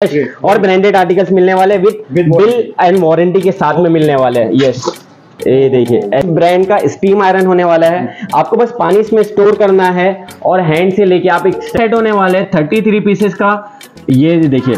और branded articles मिलने वाले विद बिल एंड वारंटी के साथ में मिलने वाले हैं। यस ये देखिए ब्रांड का स्टीम आयरन होने वाला है। आपको बस पानी इसमें स्टोर करना है और हैंड से लेके आप एक सेट होने वाले हैं। थर्टी थ्री पीसेस का। ये देखिए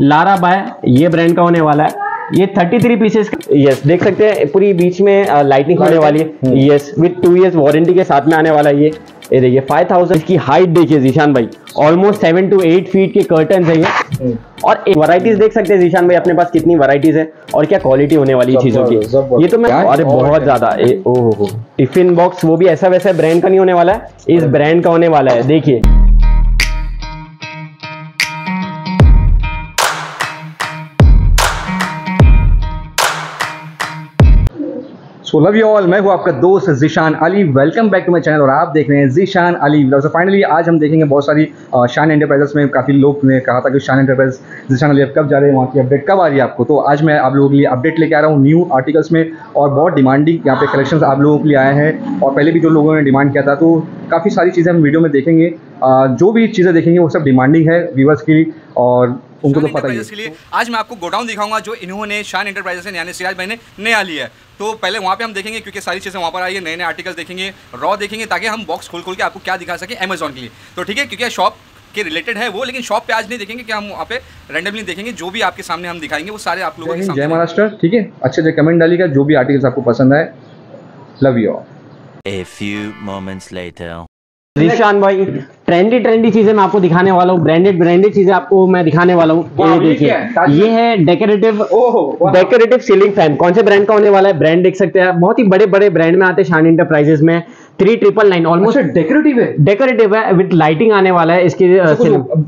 लारा बाय ये ब्रांड का होने वाला है। ये 33 थ्री पीसेस यस देख सकते हैं पूरी बीच में लाइटिंग होने वाली है। Yes with two years warranty के साथ में आने वाला है ये। ये देखिए 5000 इसकी हाइट देखिए जीशान भाई। Almost seven to eight feet के कर्टन है ये। और वराइटीज देख सकते हैं जीशान भाई अपने पास कितनी वराइटीज है और क्या क्वालिटी होने वाली चीज़ों की। ये तो मैं अरे बहुत ज़्यादा ओहो टिफ़िन बॉक्स वो भी ऐसा वैसा ब्रांड का नहीं होने वाला है। इस ब्रांड का होने वाला है। देखिए। सो लव यू ऑल मैं हूँ आपका दोस्त Zeeshan Ali. Welcome back to my channel और आप देख रहे हैं जीशान अली सो फाइनली आज हम देखेंगे बहुत सारी शान एंटरप्राइजेस में काफ़ी लोग ने कहा था कि शान एंटरप्राइज जीशान अली अब कब जा रहे हैं? वहाँ की अपडेट कब आ रही है आपको? तो आज मैं आप लोगों के लिए अपडेट लेके आ रहा हूँ न्यू आर्टिकल्स में और बहुत डिमांडिंग यहाँ पे कलेक्शन आप लोगों के लिए आए हैं और पहले भी जो लोगों ने डिमांड किया था तो काफ़ी सारी चीज़ें हम वीडियो में देखेंगे। जो भी चीज़ें देखेंगे वो सब डिमांडिंग है व्यूवर्स की और उनको तो पता ही के लिए आज मैं आपको गोडाउन दिखाऊँगा जो इन्होंने शान एंटरप्राइजेस यानी सिराज भाई ने नया लिया है। तो पहले वहाँ पे हम देखेंगे क्योंकि सारी चीज़ें वहाँ पर आई है नए नए आर्टिकल्स देखेंगे रॉ देखेंगे ताकि हम बॉक्स खोल खोल के आपको क्या दिखा सके अमेजोन के लिए। तो ठीक है क्योंकि शॉप के रिलेटेड है वो लेकिन शॉप पे आज नहीं देखेंगे कि हम वहाँ पे रैंडमली देखेंगे जो भी आपके सामने हम दिखाएँगे वो सारे आप लोगों जय के जय महाराष्ट्र। ठीक है अच्छे अच्छे कमेंट डालिएगा जो भी आर्टिकल्स आपको पसंद आए love you all A few moments later. Rishan भाई ट्रेंडी ट्रेंडी चीज़ें मैं आपको दिखाने वाला हूँ ब्रांडेड ब्रांडेड चीज़ें आपको मैं दिखाने वाला हूँ। ये देखिए ये है डेकोरेटिव डेकोरेटिव सीलिंग फ़ैन कौन से ब्रांड का होने वाला है? ब्रांड देख सकते हैं बहुत ही बड़े बड़े ब्रांड में आते हैं शान इंटरप्राइजेस में। Three triple nine almost decorative है? डेकोरेटिव है विद लाइटिंग आने वाला है इसके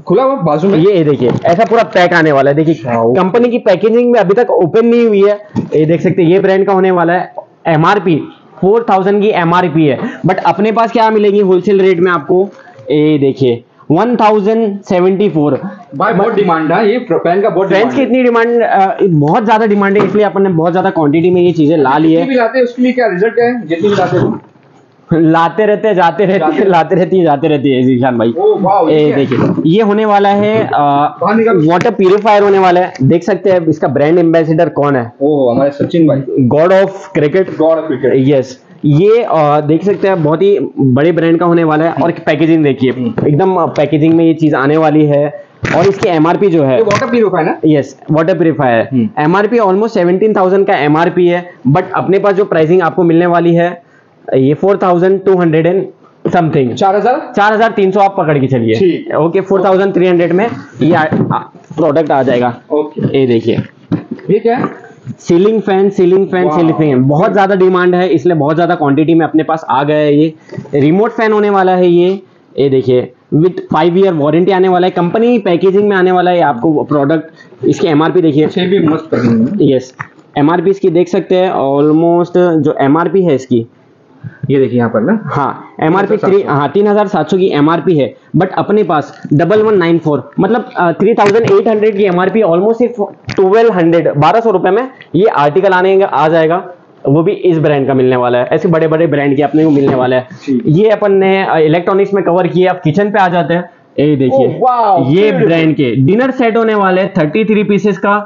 खुला हुआ बाजू में? ये देखिए ऐसा पूरा पैक आने वाला है। देखिए कंपनी की पैकेजिंग में अभी तक ओपन नहीं हुई है। ये देख सकते हैं ये ब्रांड का होने वाला है एमआरपी 4000 की एमआरपी है। बट अपने पास क्या मिलेगी होलसेल रेट में आपको? ये देखिए 1074 भाई बहुत डिमांड है ये पैन का बहुत फ्रेंड्स की इतनी डिमांड बहुत ज़्यादा डिमांड है इसलिए अपन ने बहुत ज़्यादा क्वांटिटी में ये चीज़ें ला ली है। भी लाते हैं उसके लिए क्या रिज़ल्ट है? जितनी भी लाते हैं। लाते रहते जाते रहते लाते रहती है जाते रहती है जीशान भाई। ये? देखिए ये होने वाला है। वाटर प्यूरिफायर होने वाला है। देख सकते हैं इसका ब्रांड एम्बेसडर कौन है? ओह हमारे सचिन भाई। God of cricket god of cricket yes ये देख सकते हैं बहुत ही बड़े ब्रांड का होने वाला है और पैकेजिंग देखिए एकदम पैकेजिंग में ये चीज़ आने वाली है और इसकी एमआरपी जो है वाटर प्यूरिफायर ना? Yes water purifier MRP almost seventeen thousand का एमआरपी है बट अपने पास जो प्राइसिंग आपको मिलने वाली है ये four thousand two hundred and something चार हज़ार? चार हज़ार तीन सौ आप पकड़ के चलिए। Okay four thousand three hundred में ये प्रोडक्ट आ जाएगा। ओके ये देखिए। ये क्या है? Ceiling fan ceiling fan ceiling fan बहुत ज़्यादा डिमांड है इसलिए बहुत ज़्यादा क्वांटिटी में अपने पास आ गया है ये। रिमोट फ़ैन होने वाला है ये। ये देखिए विद फाइव ईयर वारंटी आने वाला है। कंपनी पैकेजिंग में आने वाला है आपको प्रोडक्ट इसकी एमआरपी देखिए। भी मस्त यस एमआरपी इसकी देख सकते हैं। ऑलमोस्ट जो एमआरपी है इसकी ये देखिए यहाँ पर ना। हाँ एम आर पी थ्री हाँ तीन हज़ार सात सौ की एम आर पी है बट अपने पास डबल वन नाइन फोर मतलब थ्री थाउज़ेंड एट हंड्रेड की एम आर पी ऑलमोस्ट सिर्फ़ ट्वेल्व हंड्रेड बारह सौ रुपए में ये आर्टिकल आने आ जाएगा। वो भी इस ब्रांड का मिलने वाला है। ऐसे बड़े बड़े ब्रांड के अपने को मिलने वाला है। ये अपन ने इलेक्ट्रॉनिक्स में कवर किए अब किचन पे आ जाते हैं। ये देखिए ये ब्रांड के डिनर सेट होने वाले थर्टी थ्री पीसेस का।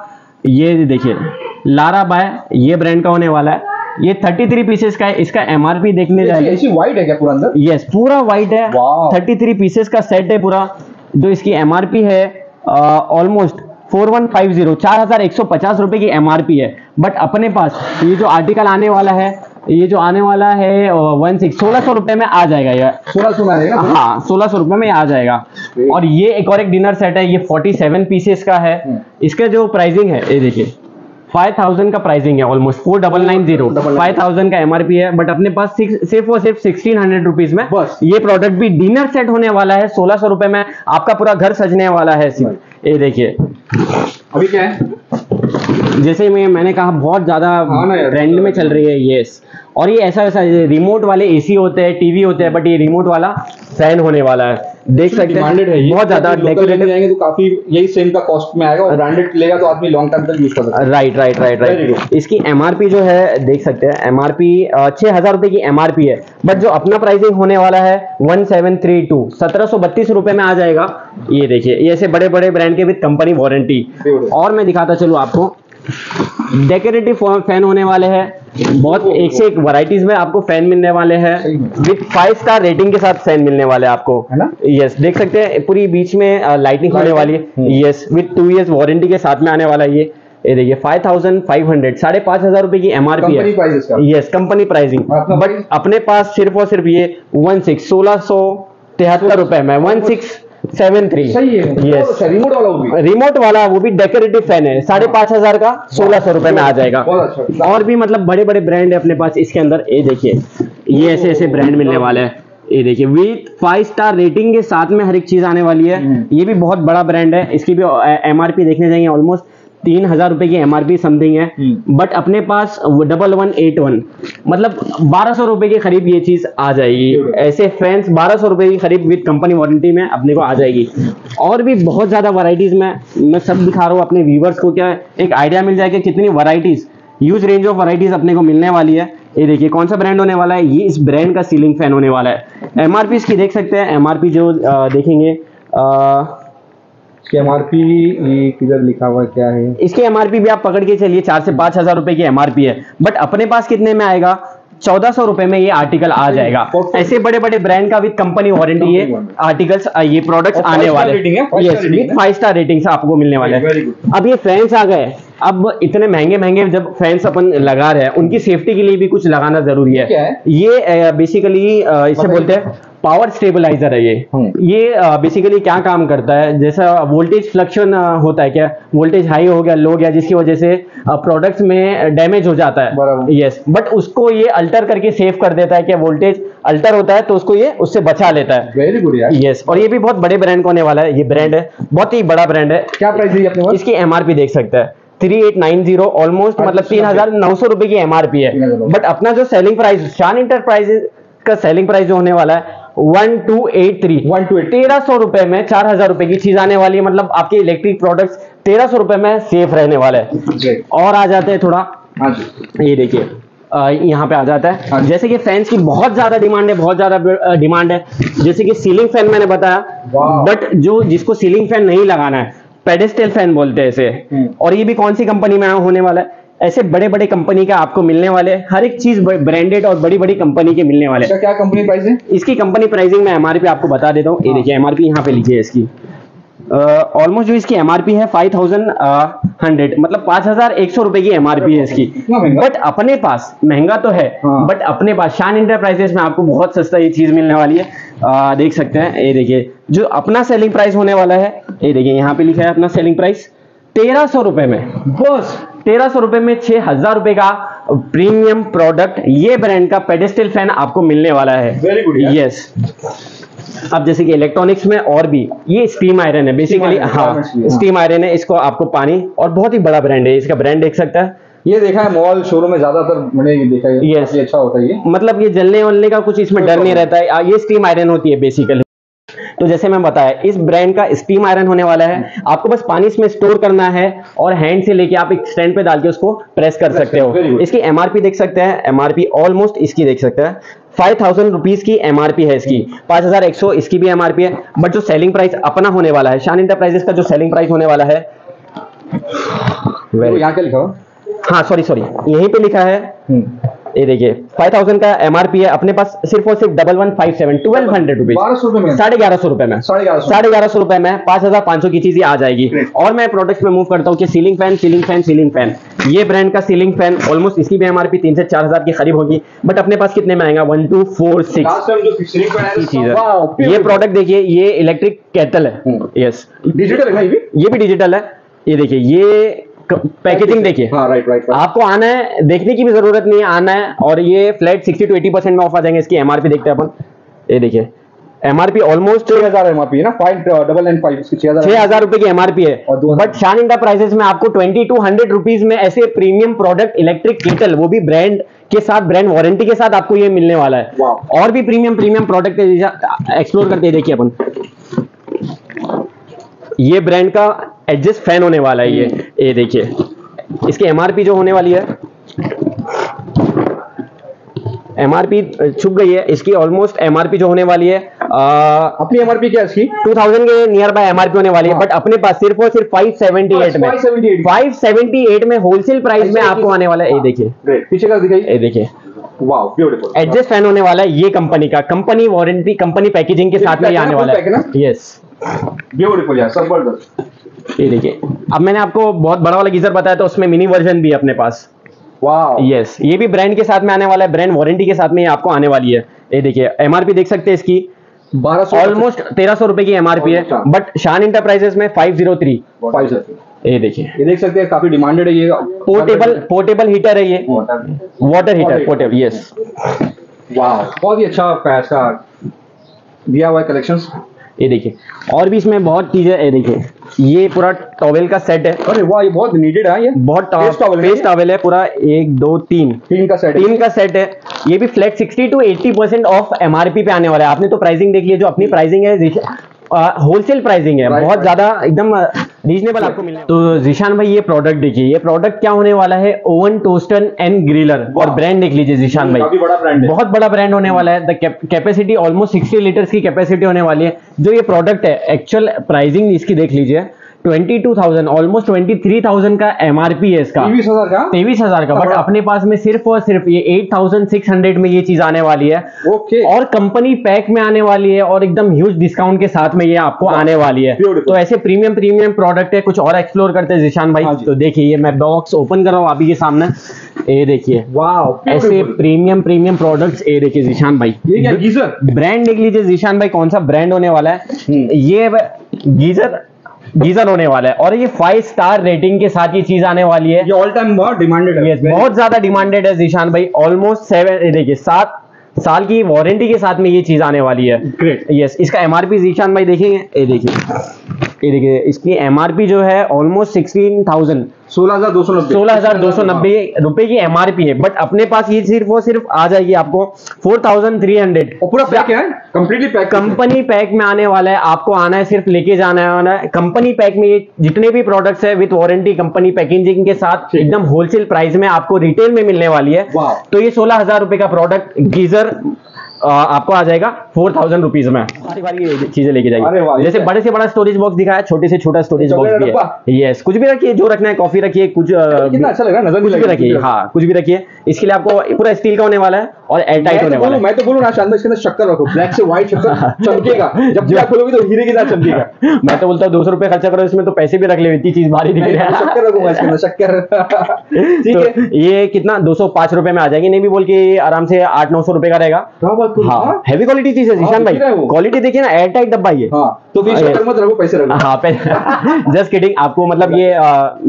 ये देखिए लारा बाय ये ब्रांड का होने वाला है। ये थर्टी थ्री पीसेस का है इसका एमआरपी देखने जाएँगे। ऐसी वाइट है क्या पूरा अंदर? यस पूरा वाइट है। Wow. थर्टी थ्री पीसेस का सेट है पूरा जो इसकी एमआरपी है almost four one five zero चार हज़ार एक सौ पचास रुपए की एमआरपी है। बट अपने पास ये जो आर्टिकल आने वाला है ये जो आने वाला है वन सिक्स सोलह सौ रुपए में आ जाएगा ये। सोलह सौ में आएगा हाँ सोलह सौ रुपए में आ जाएगा। और ये एक और एक डिनर सेट है ये फोर्टी सेवन पीसेस का है। इसका जो प्राइसिंग है ये देखिए। फाइव थाउज़ेंड का प्राइसिंग है almost four double nine zero five thousand का एमआरपी है बट अपने पास सिक्स सिर्फ़ और सिर्फ़ सिक्सटीन हंड्रेड रुपीज़ में बस। ये प्रोडक्ट भी डिनर सेट होने वाला है सोलह सौ रुपए में आपका पूरा घर सजने वाला है। सिर्फ़ ये देखिए। अभी क्या है? जैसे मैं मैंने कहा बहुत ज़्यादा हाँ ट्रेंड में चल रही है यस और ये ऐसा ऐसा रिमोट वाले एसी होते हैं टीवी होते हैं बट ये रिमोट वाला फ़ैन होने वाला है। देख सकते है हैं बहुत ज़्यादा डेकोरेटिव जाएँगे तो काफ़ी यही सेम का कॉस्ट में आएगा और ब्रांडेड लेगा तो आदमी लॉन्ग टर्म तक यूज़ कर सकता है। राइट राइट राइट राइट इसकी एमआरपी जो है देख सकते हैं एमआरपी छह हज़ार रुपए की एमआरपी है। बट जो अपना प्राइसिंग होने वाला है वन सेवन थ्री टू सत्रह सौ बत्तीस रुपए में आ जाएगा। ये देखिए ये ऐसे बड़े बड़े ब्रांड के विद कंपनी वारंटी और मैं दिखाता चलू आपको। डेकोरेटिव फ़ैन होने वाले हैं बहुत एक से एक वैरायटीज में आपको फ़ैन मिलने वाले हैं। विद फाइव स्टार रेटिंग के साथ फ़ैन मिलने वाले हैं आपको। है ना? यस देख सकते हैं पूरी बीच में लाइटिंग होने वाली। है। Yes with two years warranty के साथ में आने वाला है ये। ये देखिए फाइव थाउज़ेंड फाइव हंड्रेड साढ़े पाँच हज़ार रुपए की एमआरपी कंपनी है। यस कंपनी प्राइसिंग बट अपने पास सिर्फ़ और सिर्फ़ ये वन सिक्स सोलह सौ तिहत्तर रुपए में वन सिक्स सेवन थ्री सही है। तो रिमोट वाला वो भी। रिमोट वाला वो भी डेकोरेटिव फ़ैन है। साढ़े पाँच हज़ार का सोलह सौ रुपए में आ जाएगा। अच्छा। और भी मतलब बड़े बड़े ब्रांड है अपने पास। इसके अंदर ये देखिए ये ऐसे ऐसे ब्रांड मिलने वाले हैं। ये देखिए विथ फाइव स्टार रेटिंग के साथ में हर एक चीज़ आने वाली है। हम्म। ये भी बहुत बड़ा ब्रांड है। इसकी भी एमआरपी देखने जाएँगे ऑलमोस्ट तीन हज़ार रुपए की एमआरपी समथिंग है हम्म। बट अपने पास डबल वन एट वन मतलब बारह सौ रुपए के करीब ये चीज़ आ जाएगी। ऐसे फैंस बारह सौ रुपए की करीब विद कंपनी वारंटी में अपने को आ जाएगी। और भी बहुत ज़्यादा वराइटीज में मैं सब दिखा रहा हूँ अपने व्यूवर्स को क्या एक आइडिया मिल जाएगा कितनी varieties huge range of varieties अपने को मिलने वाली है। ये देखिए कौन सा ब्रांड होने वाला है? ये इस ब्रांड का सीलिंग फ़ैन होने वाला है। एमआरपी इसकी देख सकते हैं। एमआरपी जो देखेंगे अ, इसकी एमआरपी ये किधर लिखा हुआ क्या है? इसकी पी भी आप पकड़ के चलिए चार से पाँच हज़ार रुपए की एमआरपी है। बट अपने पास कितने में आएगा? चौदह सौ रुपए में ये आर्टिकल आ जाएगा। ऐसे बड़े बड़े ब्रांड का विद कंपनी वारंटी ये आर्टिकल्स ये प्रोडक्ट्स आने वाले। विद फाइव स्टार रेटिंग से आपको मिलने वाले हैं। अब ये फ्रेंड्स आ गए। अब इतने महँगे महँगे जब फैंस अपन लगा रहे हैं उनकी सेफ्टी के लिए भी कुछ लगाना ज़रूरी है। है? ये बेसिकली इसे बोलते हैं पावर स्टेबलाइजर है ये। हम्म। ये बेसिकली क्या काम करता है? जैसा वोल्टेज फ्लक्शन होता है क्या? वोल्टेज हाई हो गया लो गया जिसकी वजह से प्रोडक्ट्स में डैमेज हो जाता है। यस बट उसको ये अल्टर करके सेव कर देता है क्या? वोल्टेज अल्टर होता है तो उसको ये उससे बचा लेता है। वेरी गुड यार। यस और ये भी बहुत बड़े ब्रांड का होने वाला है। ये ब्रांड है बहुत ही बड़ा ब्रांड है। क्या प्राइस है इसकी एमआरपी देख सकते हैं। Three eight nine zero almost मतलब तीन हज़ार नौ सौ रुपए की एमआरपी है। बट अपना जो सेलिंग प्राइस शान इंटरप्राइजेज का सेलिंग प्राइस जो होने वाला है वन टू एट थ्री 128 तेरह सौ रुपए में चार हज़ार रुपए की चीज़ आने वाली है मतलब आपके इलेक्ट्रिक प्रोडक्ट्स तेरह सौ रुपए में सेफ़ रहने वाले हैं। और आ जाते हैं थोड़ा हाँ ये देखिए यहाँ पे आ जाता हाँ। है जैसे कि फैंस की बहुत ज़्यादा डिमांड है बहुत ज़्यादा डिमांड है। जैसे कि सीलिंग फ़ैन मैंने बताया बट जो जिसको सीलिंग फ़ैन नहीं लगाना है पेडेस्टल फ़ैन बोलते हैं इसे। हम्म। और ये भी कौन सी कंपनी में होने वाला है? ऐसे बड़े बड़े कंपनी के आपको मिलने वाले हर एक चीज़ ब्रांडेड और बड़ी बड़ी कंपनी के मिलने वाले हैं। इसका क्या कंपनी प्राइस है? इसकी कंपनी प्राइसिंग मैं एमआरपी आपको बता देता हूँ। ये हाँ। देखिए एमआरपी यहाँ पे लिखिए इसकी। ऑलमोस्ट जो इसकी एमआरपी है फाइव थाउज़ेंड हंड्रेड मतलब पाँच हज़ार एक सौ रुपए की एमआरपी है इसकी। बट अपने पास महँगा तो है हाँ। बट अपने पास शान इंटरप्राइजेस में आपको बहुत सस्ता ये चीज़ मिलने वाली है। देख सकते हैं ये देखिए जो अपना सेलिंग प्राइस होने वाला है ये देखिए यहाँ पे लिखा है अपना सेलिंग प्राइस तेरह सौ रुपए में। बस। तेरह सौ रुपए में छह हज़ार रुपए का प्रीमियम प्रोडक्ट ये ब्रांड का पेडेस्टल फ़ैन आपको मिलने वाला है। वेरी गुड यस अब जैसे कि इलेक्ट्रॉनिक्स में और भी ये स्टीम आयरन है बेसिकली हाँ। स्टीम आयरन है इसको आपको पानी और बहुत ही बड़ा ब्रांड है इसका ब्रांड देख सकता है। ये देखा है मॉल शोरूम में ज़्यादातर मैंने ये देखा है Yes. अच्छा होता है ये। मतलब ये जलने वलने का कुछ इसमें डर नहीं रहता है ये स्टीम आयरन होती है बेसिकली तो जैसे मैं बताया इस ब्रांड का स्टीम आयरन होने वाला है। आपको बस पानी इसमें स्टोर करना है और हैंड से लेके आप एक स्टैंड पे डाल के उसको प्रेस कर सकते हो। इसकी एमआरपी देख सकते हैं। एमआरपी ऑलमोस्ट इसकी देख सकते हैं। फाइव थाउज़ेंड रुपीज़ की एमआरपी है इसकी। पाँच हज़ार एक सौ इसकी भी एमआरपी है। बट जो सेलिंग प्राइस अपना होने वाला है शान इंटरप्राइजेस का जो सेलिंग प्राइस होने वाला है यहाँ क्या लिखा हाँ सॉरी सॉरी यहीं पे लिखा है। हम्म। ये देखिए फाइव थाउज़ेंड का एमआरपी है अपने पास सिर्फ़ और सिर्फ़ double one five seven twelve hundred rupees साढ़े ग्यारह सौ रुपए में। साढ़े ग्यारह सौ। रुपए में पाँच हज़ार पाँच सौ की चीज़ आ जाएगी। और मैं प्रोडक्ट में मूव करता हूँ कि ceiling fan ceiling fan ceiling fan ये ब्रांड का सीलिंग फ़ैन ऑलमोस्ट इसकी भी एमआरपी तीन से चार हज़ार के करीब होगी। बट अपने पास कितने में आएगा? वन टू फोर सिक्स ये प्रोडक्ट देखिए ये इलेक्ट्रिक कैटल है। हम्म। यस डिजिटल है ये भी? डिजिटल है। ये देखिए ये पैकेजिंग देखिए। हाँ राइट राइट आपको आना है देखने की भी ज़रूरत नहीं है आना है और ये फ्लैट 60 टू एटी परसेंट में ऑफ़ आ जाएँगे। इसकी एमआरपी देखते हैं अपन। ये देखिए एमआरपी ऑलमोस्ट छह हज़ार एम है ना? फाइव डबल एंड फाइव इसकी छह हज़ार रुपए की एमआरपी है। बट शान इंटरप्राइजेस में आपको ट्वेंटी टू हंड्रेड रुपीज़ में ऐसे प्रीमियम प्रोडक्ट इलेक्ट्रिक केटल वो भी ब्रांड के साथ ब्रांड वारंटी के साथ आपको ये मिलने वाला है। और भी प्रीमियम प्रीमियम प्रोडक्ट एक्सप्लोर करते हैं देखिए अपन। ये ब्रांड का एडजस्ट फ़ैन होने वाला है ये। ये देखिए। इसकी एमआरपी जो होने वाली है एमआरपी छुप गई है। इसकी ऑलमोस्ट एमआरपी जो होने वाली है आ, अपनी एमआरपी क्या है इसकी? 2000 के नियर बाय एमआरपी होने वाली है हाँ। बट अपने पास सिर्फ़ और सिर्फ़ 578 में। 578 578 में होलसेल प्राइस में आपको आने वाला है। ये देखिए। पीछे का दिखाई ये देखिए। वाओ ब्यूटीफुल एडजस्ट फ़ैन होने वाला है ये कंपनी का। कंपनी वारंटी कंपनी पैकेजिंग के साथ में है आने वाला है। है यस ब्यूटीफुल यार ज़बरदस्त ये देखिए अब मैंने आपको बहुत बड़ा वाला गीजर बताया था उसमें मिनी वर्जन भी है अपने पास। वाओ यस ये भी ब्रांड के साथ में आने वाला है ब्रांड वारंटी के साथ में ये आपको आने वाली है। ये देखिए एमआरपी देख सकते हैं इसकी। बारह सौ ऑलमोस्ट तेरह सौ रुपए की एमआरपी है। बट शान इंटरप्राइजेस में 503 फाइव सौ ये देखिए। ये देख सकते हैं काफ़ी डिमांडेड है ये। पोर्टेबल पोर्टेबल हीटर है ये। Water heater portable yes wow बहुत ही अच्छा पैसा दिया हुआ है कलेक्शंस ये देखिए। और भी इसमें बहुत चीज़ें ये देखिए। ये पूरा टॉवेल का सेट है। अरे वाह ये बहुत नीडेड है ये। बहुत towel है टॉवेल है पूरा एक दो तीन। तीन का सेट तीन का सेट है। ये भी flat 60 to 80 percent off MRP पे आने वाला है। आपने तो प्राइसिंग देखी है जो अपनी प्राइसिंग है होलसेल प्राइसिंग है। बहुत ज़्यादा एकदम रीजनेबल आपको मिलेगा तो जिशान भाई ये प्रोडक्ट देखिए। ये प्रोडक्ट क्या होने वाला है? ओवन टोस्टन एंड ग्रिलर और ब्रांड देख लीजिए जिशान भाई। काफ़ी बड़ा ब्रांड है। बहुत बड़ा ब्रांड होने वाला है। द कैपेसिटी ऑलमोस्ट 60 लीटर्स की कैपेसिटी होने वाली है। जो ये प्रोडक्ट है एक्चुअल प्राइसिंग इसकी देख लीजिए। 22,000 ऑलमोस्ट 23,000 का एमआरपी है इसका। बीस हज़ार का? तेईस हज़ार का। बट। अपने पास में सिर्फ़ और सिर्फ़ ये 8,600 में ये चीज़ आने वाली है। ओके। और कंपनी पैक में आने वाली है और एकदम ह्यूज डिस्काउंट के साथ में ये आपको आने वाली है. तो ऐसे प्रीमियम प्रीमियम प्रोडक्ट है कुछ और एक्सप्लोर करते हैं जिशान भाई। हाँ तो देखिए ये मैं बॉक्स ओपन कर रहा हूँ अभी के सामने। ये देखिए। वाओ ऐसे प्रीमियम प्रीमियम प्रोडक्ट्स ये देखिए जिशान भाई। ये क्या गीजर? ब्रांड देख लीजिए जिशान भाई कौन सा ब्रांड होने वाला है। हम्म। ये गीजर गीजर होने वाला है। और ये फाइव स्टार रेटिंग के साथ ये चीज़ आने वाली है। ये ऑल टाइम बहुत डिमांडेड है। Yes, बहुत ज़्यादा डिमांडेड है जीशान भाई। ऑलमोस्ट सेवन देखिए सात साल की वारंटी के साथ में ये चीज़ आने वाली है। ग्रेट यस इसका एमआरपी जीशान भाई देखेंगे। ये देखिए ये देखिए इसकी एमआरपी जो है ऑलमोस्ट सिक्सटीन थाउज़ेंड सोलह हज़ार दो सौ नब्बे। सोलह हज़ार दो सौ नब्बे रुपए की एमआरपी है बट अपने पास ये सिर्फ़ वो सिर्फ़ आ जाएगी आपको फोर थाउज़ेंड थ्री हंड्रेड। और पूरा पैक है? कंप्लीटली पैक कंपनी पैक में आने वाला है आपको आना है सिर्फ़ लेके जाना है आना है। कंपनी पैक में ये जितने भी प्रोडक्ट्स है विद वारंटी कंपनी पैकेजिंग के साथ एकदम होलसेल प्राइस में आपको रिटेल में मिलने वाली है। तो ये सोलह हज़ार रुपए का प्रोडक्ट गीजर आपको आ जाएगा फोर थाउज़ेंड रुपीज़ में। सारी चीज़ें लेके ये जैसे बड़े से बड़ा स्टोरेज बॉक्स दिखाया छोटे से छोटा स्टोरेज बॉक्स भी है। यस कुछ भी रखिए जो रखना है कॉफ़ी रखिए कुछ कितना अच्छा लग रहा है नज़र कुछ भी रखिए हाँ कुछ भी रखिए। इसके लिए आपको पूरा स्टील का होने वाला है। और एयर टाइट होने मैं तो वाला मैं तो बोलूँ ना शानदार इसके अंदर शक्कर रखो। ब्लैक से व्हाइट शक्कर चमकेगा। जब आप खोलोगे तो हीरे की तरह चमकेगा। मैं तो बोलता हूँ दो सौ रुपए खर्चा करो इसमें तो पैसे भी रख ले इतनी चीज़ भारी दिख रही है। शक्कर रखूँगा इसके अंदर शक्कर। ठीक है। तो ये कितना? दो सौ पाँच रुपए में आ जाएगी। नहीं भी बोल के आराम से आठ नौ सौ रुपए का रहेगा। क्या? हाँ हाँ। हैवी क्वालिटी चीज़ है जीशान दिख भाई। है। क्वालिटी देखिए ना एयर टाइट डब्बा ये। हाँ तो हाँ, शक्कर मत रखो पैसे रखो हाँ जस्ट किडिंग आपको मतलब ये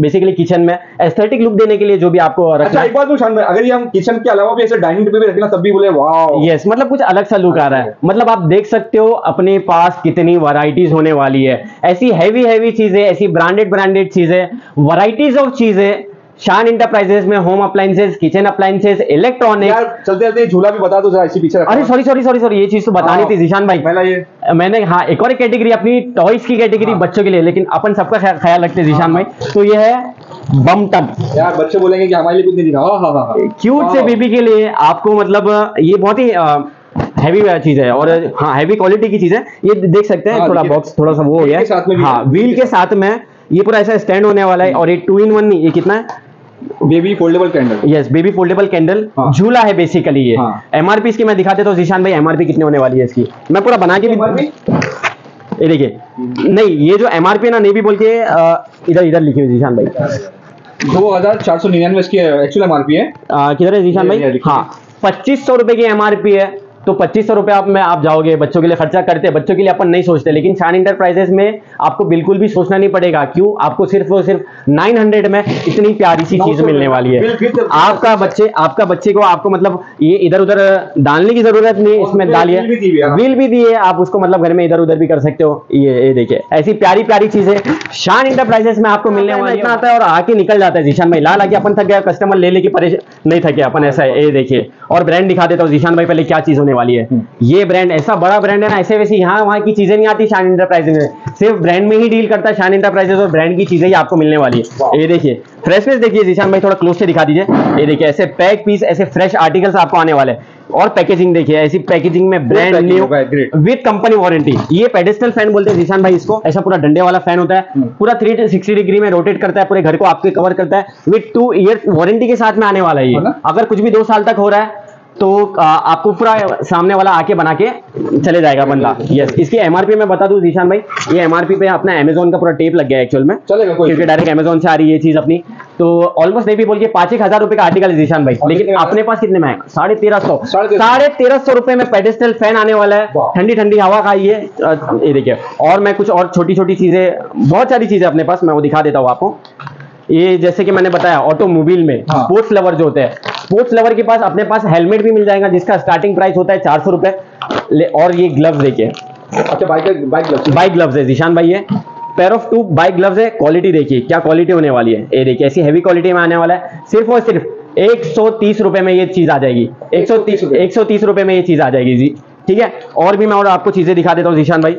बेसिकली किचन में एस्थेटिक लुक देने के लिए जो भी आपको अच्छा रखना एक बात अगर ये हम किचन के अलावा भी ऐसे डाइनिंग टेबल भी रखना तब भी बोले वाओ. यस मतलब कुछ अलग सा लुक आ रहा है। मतलब आप देख सकते हो अपने पास कितनी वैरायटीज होने वाली है। ऐसी हैवी हैवी चीज़ें ऐसी ब्रांडेड ब्रांडेड चीज़ें वैरायटीज ऑफ़ चीज़ें शान इंटरप्राइजेस में home appliances kitchen appliances electronic चलते चलते झूला भी बता दो जरा इसी पीछे अरे सॉरी सॉरी सॉरी सॉरी ये चीज़ तो बतानी हाँ। थी जीशान भाई। पहला ये। मैंने हाँ एक और कैटेगरी अपनी टॉयज की कैटेगरी हाँ। बच्चों के लिए लेकिन अपन सबका ख्याल रखते हैं जीशान हाँ। भाई। तो ये है बम टब यार बच्चे बोलेंगे कि हमारे लिए कुछ नहीं दिखा। हाँ हाँ हाँ हाँ। क्यूट से बेबी के लिए आपको मतलब ये बहुत ही हैवी चीज़ है और हाँ हैवी क्वालिटी की चीज़ है। ये देख सकते हैं हाँ, थोड़ा बॉक्स थोड़ा सा वो हो गया हाँ। व्हील के साथ में ये पूरा ऐसा स्टैंड होने वाला है और ये टू इन वन नहीं ये कितना है? Baby foldable candle yes baby foldable candle हाँ। झूला है बेसिकली ये। हाँ। एमआरपी इसकी मैं दिखाते तो जीशान भाई एमआरपी कितने होने वाली है इसकी। मैं पूरा बना के भी ये देखिए। नहीं ये जो एमआरपी है ना नहीं भी बोल के इधर इधर लिखी हुई जीशान भाई। दो हज़ार चार सौ निन्यानवे इसकी एक्चुअल एमआरपी है। अ, किधर है जीशान भाई? हाँ पच्चीस सौ रुपए की एमआरपी है। तो पच्चीस सौ रुपये आप में आप जाओगे बच्चों के लिए खर्चा करते हैं बच्चों के लिए अपन नहीं सोचते लेकिन शान इंटरप्राइजेस में आपको बिल्कुल भी सोचना नहीं पड़ेगा क्यों? आपको सिर्फ़ और सिर्फ़ 900 में इतनी प्यारी सी चीज़ मिलने वाली है। आपका बच्चे आपका बच्चे को आपको मतलब ये इधर उधर डालने की ज़रूरत नहीं इसमें डालिए। बिल भी दिए आप उसको मतलब घर में इधर उधर भी कर सकते हो। ये ये देखिए ऐसी प्यारी प्यारी चीज़ें शान इंटरप्राइजेस में आपको मिलने वाली इतना आता है और आके निकल जाता है जीशान भाई। लाल आके अपन थक गया कस्टमर ले लेके परेशान नहीं थके अपन ऐसा है। ये देखिए और ब्रांड दिखा देता हूँ। जीशान भाई पहले क्या चीज़ होने वाली है। ये ब्रांड ऐसा बड़ा ब्रांड है ना ऐसे वैसे यहाँ वहाँ की चीज़ें नहीं आती शान इंटरप्राइजेस में। सिर्फ़ ब्रांड में ही डील करता है शान इंटरप्राइजेस और ब्रांड की चीज़ें ही आपको मिलने वाली है। ये देखिए फ्रेशनेस देखिए जीशान भाई थोड़ा क्लोज से दिखा दीजिए। ये देखिए ऐसे पैक पीस ऐसे फ्रेश आर्टिकल्स आपको आने वाले हैं। और पैकेजिंग देखिए ऐसी पैकेजिंग में brand new with company warranty ये पेडेस्टल फ़ैन बोलते हैं जीशान भाई इसको। ऐसा पूरा डंडे वाला फ़ैन होता है। पूरा थ्री सिक्सटी डिग्री में रोटेट करता है पूरे घर को आपके कवर करता है। विद टू ईयर वारंटी के साथ में आने वाला है ये। अगर कुछ भी दो साल तक हो रहा है तो आपको पूरा सामने वाला आके बना के चले जाएगा बंदा। यस इसकी एमआरपी मैं बता दूँ जीशान भाई ये एमआरपी पे अपना अमेजोन का पूरा टेप लग गया एक्चुअल में। चलेगा कोई क्योंकि डायरेक्ट अमेजोन से आ रही है ये चीज़ अपनी। तो ऑलमोस्ट नहीं भी बोल के पाँच एक हज़ार रुपए का आर्टिकल है जीशान भाई। लेकिन अपने पास कितने में है? साढ़े तेरह सौ। साढ़े तेरह सौ। रुपए में पेडेस्टल फ़ैन आने वाला है। ठंडी ठंडी हवा अ, ये देखिए। और मैं कुछ और छोटी छोटी चीज़ें बहुत सारी चीज़ें अपने पास मैं वो दिखा देता हूँ आपको। ये जैसे कि मैंने बताया ऑटोमोबाइल में हाँ। स्पोर्ट्स लवर जो होते हैं स्पोर्ट्स लवर के पास अपने पास हेलमेट भी मिल जाएगा जिसका स्टार्टिंग प्राइस होता है चार सौ रुपए। और ये ग्लव्स देखिए। अच्छा बाइक बाइक लग बाइक ग्लव्स है जीशान भाई ये pair of two bike gloves है क्वालिटी देखिए क्या क्वालिटी होने वाली है। ये देखिए ऐसी हैवी क्वालिटी में आने वाला है। सिर्फ़ और सिर्फ़ एक सौ तीस रुपए में ये चीज़ आ जाएगी। एक सौ तीस एक सौ तीस रुपए। में ये चीज़ आ जाएगी जी। ठीक है? और भी मैं और आपको चीज़ें दिखा देता हूँ जीशान भाई।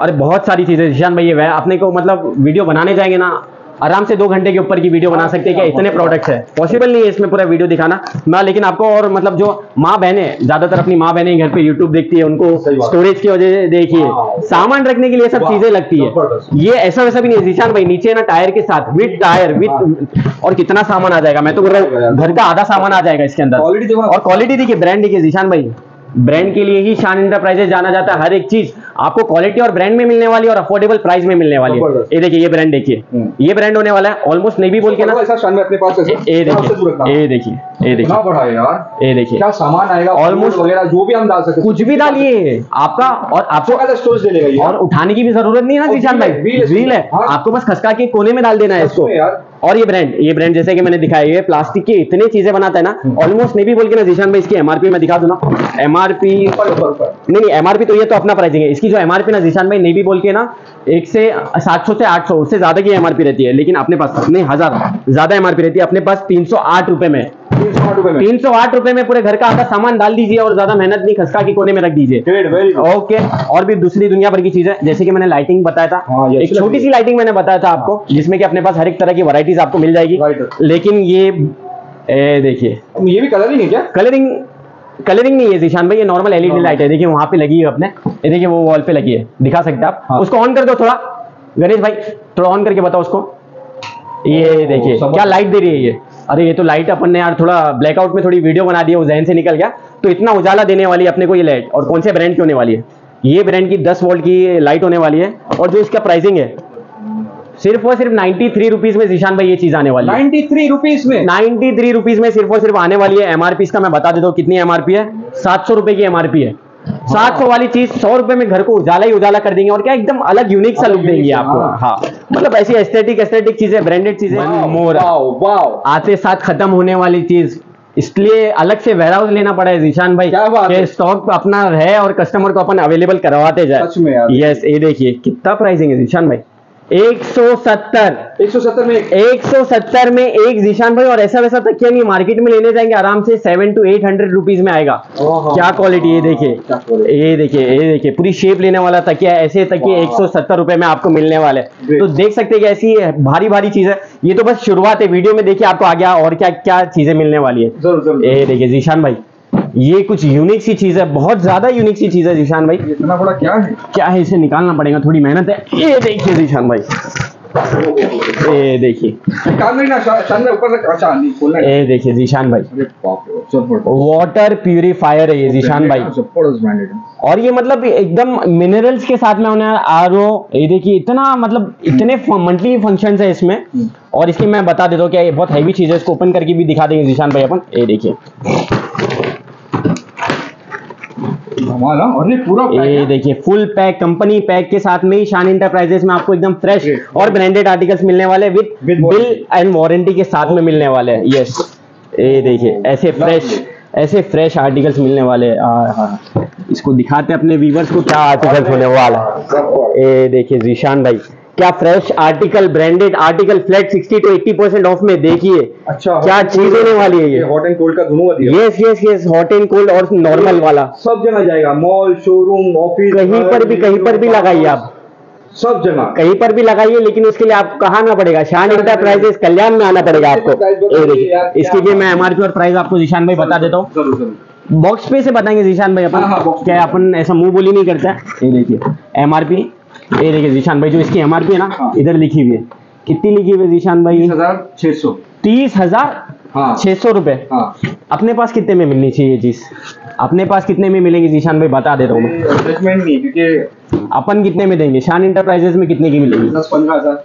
अरे बहुत सारी चीज़ें जीशान भाई ये वह अपने को मतलब वीडियो बनाने जाएँगे ना आराम से दो घंटे के ऊपर की वीडियो बना सकते हैं क्या? इतने प्रोडक्ट्स है। पॉसिबल नहीं है इसमें पूरा वीडियो दिखाना। मैं लेकिन आपको और मतलब जो माँ बहने ज़्यादातर अपनी माँ बहने घर पे यूट्यूब देखती है उनको स्टोरेज की वजह से देखिए। हाँ। सामान रखने के लिए सब चीज़ें लगती है। ये ऐसा वैसा भी नहीं है जीशान भाई नीचे ना टायर के साथ विद टायर विद और कितना सामान आ जाएगा। मैं तो बोल रहा हूँ घर का आधा सामान आ जाएगा इसके अंदर। और क्वालिटी देखिए ब्रांड देखिए जीशान भाई। ब्रांड के लिए ही शान इंटरप्राइजेस जाना जाता है हर एक चीज़। आपको क्वालिटी और ब्रांड में मिलने वाली और अफोर्डेबल प्राइस में मिलने वाली है। ये देखिए ये ब्रांड देखिए। हम्म। ये ब्रांड होने वाला है ऑलमोस्ट नहीं भी बोल के ना। ऐसा शान में अपने पास ये? देखिए ये देखिए ये देखिए। बड़ा है यार। ये देखिए। क्या सामान आएगा ऑलमोस्ट वगैरह जो भी हम डाल सकते कुछ भी डालिए। आपका और आपको स्टोरेज दे ये। और उठाने की भी ज़रूरत नहीं है ना जीशान भाई। व्हील है। है। आपको बस खसका के कोने में डाल देना है इसको। यार। और ये ब्रांड ये ब्रांड जैसे कि मैंने दिखाया ये प्लास्टिक की इतने चीज़ें बनाता है हम्म। ना ऑलमोस्ट नहीं भी बोल के ना जीशान भाई इसकी एमआरपी में दिखा दू ना। एमआरपी नहीं नहीं एमआरपी तो ये तो अपना प्राइसिंग है इसकी जो एमआरपी ना जीशान भाई नहीं भी बोल के ना एक से सात सौ से आठ सौ उससे ज़्यादा की एमआरपी रहती है लेकिन अपने पास नहीं हज़ार ज़्यादा एमआरपी रहती है अपने पास तीन सौ आठ रुपए में। आठ रुपए में। तीन सौ आठ रुपए में पूरे घर का आधा सामान डाल दीजिए और ज़्यादा मेहनत नहीं खसका के कोने में रख दीजिए। ओके और भी दूसरी दुनिया भर की चीज़ है जैसे कि मैंने लाइटिंग बताया था। हाँ, एक छोटी सी लाइटिंग मैंने बताया था आपको जिसमें कि अपने पास हर एक तरह की वराइटीज आपको मिल जाएगी। लेकिन ये देखिए। ये भी कलरिंग है क्या? कलरिंग कलरिंग नहीं है जीशान भाई ये नॉर्मल एलईडी. लाइट है। देखिए वहाँ पे लगी है अपने। ये देखिए वो वॉल पे लगी है। दिखा सकते हैं आप? हाँ। उसको ऑन कर दो थोड़ा। गणेश भाई थोड़ा ऑन करके बताओ उसको। ये देखिए क्या लाइट दे रही है ये? अरे ये तो लाइट अपन ने यार थोड़ा ब्लैकआउट में थोड़ी वीडियो बना दी है जहन से निकल गया। तो इतना उजाला देने वाली है अपने को ये लाइट और कौन से ब्रांड की होने वाली है? ये ब्रांड की 10 वोल्ट की लाइट होने वाली है और जो इसका प्राइसिंग है सिर्फ़ और सिर्फ़ 93 थ्री रुपीज़ में जीशान भाई ये चीज़ आने वाली है। नाइन्टी थ्री रुपीज़ में? 93 थ्री रुपीज़ में सिर्फ़ और सिर्फ़ आने वाली है एमआरपी इसका मैं बता देता हूँ कितनी एमआरपी है। सात सौ रुपए की एमआरपी है। सात सौ वाली चीज़ सौ रुपए में घर को उजाला ही उजाला कर देंगे और क्या एकदम अलग यूनिक सा लुक देंगे आपको। हाँ। हाँ। मतलब ऐसी एस्थेटिक एस्थेटिक चीज़ें ब्रांडेड चीज़ें। मोर आते साथ खत्म होने वाली चीज़। इसलिए अलग से वेयरहाउस लेना पड़ा है जीशान भाई क्या है। स्टॉक अपना है और कस्टमर को अपन अवेलेबल करवाते जाए। यस ये देखिए कितना प्राइसिंग है जीशान भाई। एक सौ सत्तर। एक सौ सत्तर में एक। 170 में एक जीशान भाई और ऐसा वैसा तकिया नहीं मार्केट में लेने जाएँगे आराम से seven two eight hundred rupees में आएगा। क्या क्वालिटी ये देखिए। ये देखिए ये देखिए पूरी शेप लेने वाला तकिया है, ऐसे तकिए। एक सौ सत्तर रुपए में आपको मिलने वाले तो देख सकते हैं ऐसी भारी भारी चीज़ है। ये तो बस शुरुआत है वीडियो में देखिए आपको आ गया और क्या क्या चीज़ें मिलने वाली है। ये देखिए जीशान भाई। ये कुछ यूनिक सी चीज़ है बहुत ज़्यादा यूनिक सी चीज़ है जीशान भाई। इतना बड़ा क्या है? क्या है इसे निकालना पड़ेगा थोड़ी मेहनत है। ये देखिए जीशान भाई। ये देखिए। अच्छा ये देखिए जीशान भाई। वाटर प्यूरिफायर है ये जीशान भाई। और ये मतलब एकदम मिनरल्स के साथ में उन्हें आर ओ ये देखिए इतना मतलब इतने मंथली फ़ंक्शन है इसमें। और इसकी मैं बता देता हूँ क्या ये बहुत हैवी चीज़ है इसको ओपन करके भी दिखा देंगे जीशान भाई अपन। ये देखिए। हाँ अरे पूरा ये देखिए फुल पैक कंपनी पैक के साथ में ही शान इंटरप्राइजेस में आपको एकदम फ्रेश और ब्रांडेड आर्टिकल्स मिलने वाले विद बिल एंड वारंटी के साथ में मिलने वाले हैं। यस ये देखिए ऐसे फ्रेश ऐसे फ्रेश आर्टिकल्स मिलने वाले हैं। हाँ, हाँ। इसको दिखाते हैं अपने व्यूवर्स को क्या आर्टिकल्स होने वाला है। ये देखिए जीशान भाई। क्या fresh article branded article flat 60 to 80 percent off में देखिए। अच्छा क्या चीज़ होने वाली है ये? हॉट एंड कोल्ड का दोनों yes yes yes hot and cold और नॉर्मल वाला। सब जगह जाएगा मॉल शोरूम ऑफ़िस कहीं पर भी कहीं पर भी लगाइए आप। सब जगह। कहीं पर भी लगाइए लेकिन उसके लिए आपको कहा आना पड़ेगा? शान इंटरप्राइजेस कल्याण में आना पड़ेगा आपको। इसके लिए मैं एमआरपी और प्राइस आपको जीशान भाई बता देता हूँ। बॉक्स पे से बताएँगे जीशान भाई हाँ, हाँ, अपन क्या अपन ऐसा मुँह बोली नहीं करता। है ये देखिए एमआरपी ये देखिए जीशान भाई जो इसकी एमआरपी है ना हाँ। इधर लिखी हुई है। कितनी लिखी हुई है जीशान भाई? तीस हज़ार छह सौ। तीस हज़ार हाँ। छह सौ रुपए? हाँ। अपने पास कितने में मिलनी चाहिए चीज़? अपने पास कितने में मिलेगी जीशान भाई बता देता हूँ मैं। एडजस्टमेंट नहीं क्योंकि अपन कितने में देंगे? शान इंटरप्राइजेस में कितने की मिलेगी? दस पंद्रह हज़ार।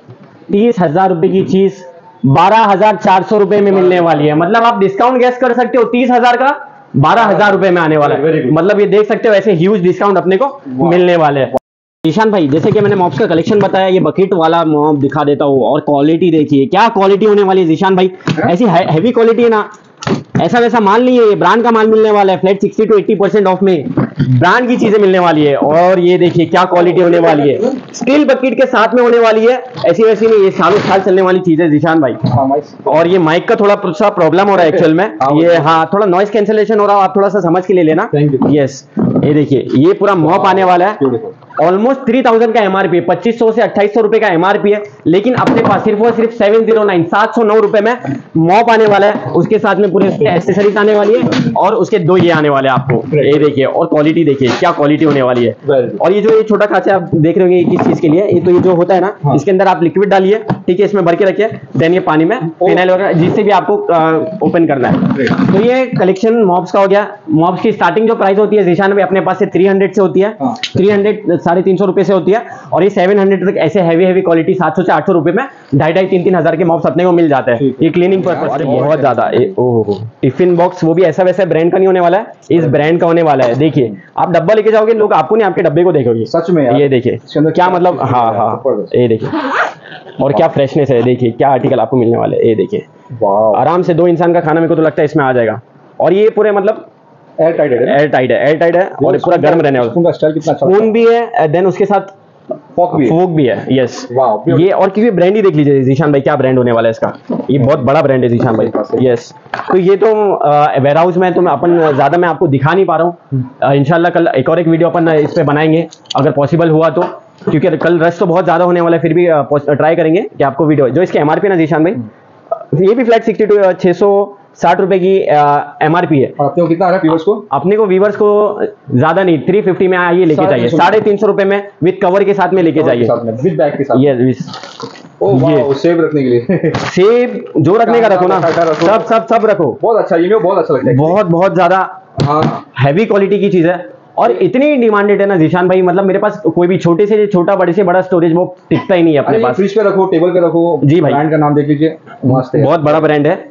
तीस हज़ार रुपए की चीज़ बारह हज़ार चार सौ रुपए में मिलने वाली है। मतलब आप डिस्काउंट गैस कर सकते हो तीस हज़ार का बारह हज़ार रुपए में आने वाला है। मतलब ये देख सकते हो ऐसे ह्यूज डिस्काउंट अपने को मिलने वाले हैं। ईशान भाई जैसे कि मैंने मॉप्स का कलेक्शन बताया ये बकेट वाला मॉप दिखा देता हूँ और क्वालिटी देखिए क्या क्वालिटी होने वाली है जीशान भाई? ऐसी हैवी क्वालिटी है ना? ऐसा वैसा माल नहीं है ये ब्रांड का माल मिलने वाला है फ्लैट 60 टू 80 परसेंट ऑफ़ में ब्रांड की चीज़ें मिलने वाली है और ये देखिए क्या क्वालिटी होने वाली है। स्टील बकेट के साथ में होने वाली है ऐसी वैसी नहीं ये सालों साल चलने वाली चीज़ है जिशान भाई। हाँ और ये माइक का थोड़ा सा प्रॉब्लम हो रहा है एक्चुअल में। हाँ, ये हाँ थोड़ा नॉइस कैंसिलेशन हो रहा है आप थोड़ा सा समझ के ले लेना। यस ये देखिए ये पूरा मॉप आने वाला है। ऑलमोस्ट थ्री थाउज़ेंड का एमआरपी है। पच्चीस सौ से अट्ठाईस सौ रुपए का एमआरपी है। लेकिन अपने पास सिर्फ़ और सिर्फ़ सेवन ज़ीरो नाइन सात सौ नौ रुपए में मॉप आने वाला है। उसके साथ में पूरे एसेसरीज आने वाली है और उसके दो ये आने वाले आपको। ये देखिए और क्वालिटी देखिए क्या क्वालिटी होने वाली है। और ये जो ये छोटा खाचा आप देख रहे होंगे किस चीज़ के लिए ये तो ये जो होता है ना हाँ। इसके अंदर आप लिक्विड डालिए ठीक है इसमें भर के रखिए देन ये पानी में फिनाइल वगैरह जिससे भी आपको ओपन करना है। तो ये कलेक्शन मॉब्स का हो गया। मॉब्स की स्टार्टिंग जो प्राइस होती है जीशान में अपने पास से 300 से होती है। हाँ। 300 साढ़े तीन सौ रुपए से होती है। और ये 700 तक ऐसे हैवी हैवी क्वालिटी 700 से 800 रुपए में ढाई ढाई तीन तीन हज़ार के मॉब्स अपने को मिल जाते हैं। ये क्लीनिंग पर्पज अरे बहुत ज़्यादा। ओहो। टिफ़िन बॉक्स वो भी ऐसा वैसा ब्रांड का नहीं होने वाला है। इस ब्रांड का होने वाला है। देखिए आप डब्बा लेके जाओगे लोग आपको नहीं आपके डब्बे को देखोगे। सच में ये देखिए क्या क्या मतलब हाँ? हाँ ये देखिए। और क्या फ्रेशनेस है देखिए क्या आर्टिकल आपको मिलने वाले हैं, ये देखिए। आराम से दो इंसान का खाना मेरे को तो लगता है इसमें आ जाएगा। और ये पूरे मतलब एयर टाइट है एयर टाइट है एयर टाइट है और पूरा गर्म रहने वाला। स्पून का स्टाइल कितना अच्छा स्पून भी है देन उसके साथ फॉक भी फोक भी है यस ये और क्योंकि ब्रांड ही देख लीजिए जीशान भाई क्या ब्रांड होने वाला है इसका। ये बहुत बड़ा ब्रांड है जीशान भाई। यस तो ये तो वेयर हाउस में तो मैं अपन ज़्यादा मैं आपको दिखा नहीं पा रहा हूँ। इंशाल्लाह कल एक और एक वीडियो अपन इस पे बनाएँगे अगर पॉसिबल हुआ तो। क्योंकि कल रश तो बहुत ज़्यादा होने वाला है फिर भी ट्राई करेंगे कि आपको वीडियो जो इसके एमआरपी ना जीशान भाई ये भी फ्लैट सिक्सटी टू छः सौ साठ रुपए की एम आर पी है। अपने को कितना आ रहा है व्यूअर्स को? अपने को वीवर्स को ज़्यादा नहीं थ्री फिफ्टी में आइए लेके जाइए। साढ़े तीन सौ रुपए में विद कवर के साथ में लेके जाइए। विद बैग के साथ। ये ओ ये। सेब सेव रखने के लिए। सेब जो रखने का रखो ना। सब सब सब रखो। बहुत अच्छा ये बहुत अच्छा लगता है। बहुत बहुत ज़्यादा हाँ। हैवी क्वालिटी की चीज़ है। और इतनी डिमांडेड है ना जीशान भाई मतलब मेरे पास कोई भी छोटे से छोटा बड़े से बड़ा स्टोरेज वो टिकता ही नहीं है अपने पास। फ्रिज पे रखो टेबल पे रखो जी भाई। ब्रांड का नाम देख लीजिए बहुत बड़ा ब्रांड है।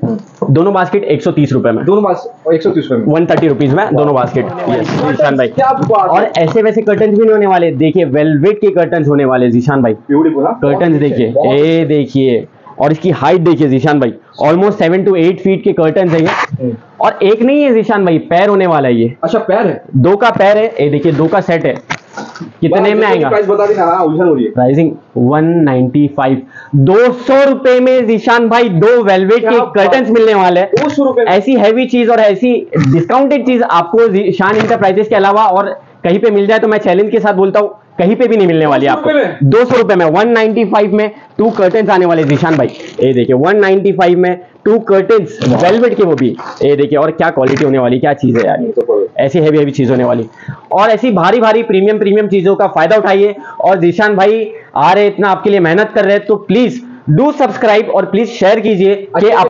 दोनों बास्केट एक सौ तीस रुपए में। दोनों एक सौ तीस रुपए में। वन थर्टी रुपीज़ में दोनों बास्केट जीशान भाई। और ऐसे वैसे कर्टन भी नहीं होने वाले। देखिए वेलवेट के कर्टन होने वाले जीशान भाई। ब्यूटीफुल हाँ? कर्टन देखिए। ए देखिए। और इसकी हाइट देखिए जीशान भाई। Almost seven two eight feet के कर्टन है ये। हम्म। और एक नहीं है जीशान भाई पैर होने वाला है ये। अच्छा पैर है? दो का पैर है ये देखिए दो का सेट है। कितने में आएगा? प्राइस बता देना हाँ उलझन हो रही है। प्राइसिंग 195 200 रुपए में जीशान भाई दो वेलवेट के कर्टन मिलने वाले हैं। दो सौ ऐसी हैवी चीज़ और ऐसी डिस्काउंटेड चीज़ आपको जी- शान इंटरप्राइजेस के अलावा और कहीं पे मिल जाए तो मैं चैलेंज के साथ बोलता हूँ। कहीं पे भी नहीं मिलने वाली आपको। दो सौ रुपए में। 195 में टू कर्टन्स आने वाले जीशान भाई। ये देखिए 195 में टू कर्टन्स वेलवेट के वो भी। ये देखिए और क्या क्वालिटी होने वाली क्या चीज़ है यार। ऐसी हैवी हैवी चीज़ होने वाली। और ऐसी भारी भारी प्रीमियम प्रीमियम चीज़ों का फ़ायदा उठाइए। और जीशान भाई आ रहे इतना आपके लिए मेहनत कर रहे हैं तो प्लीज़ डू सब्सक्राइब और प्लीज़ शेयर कीजिए कि आप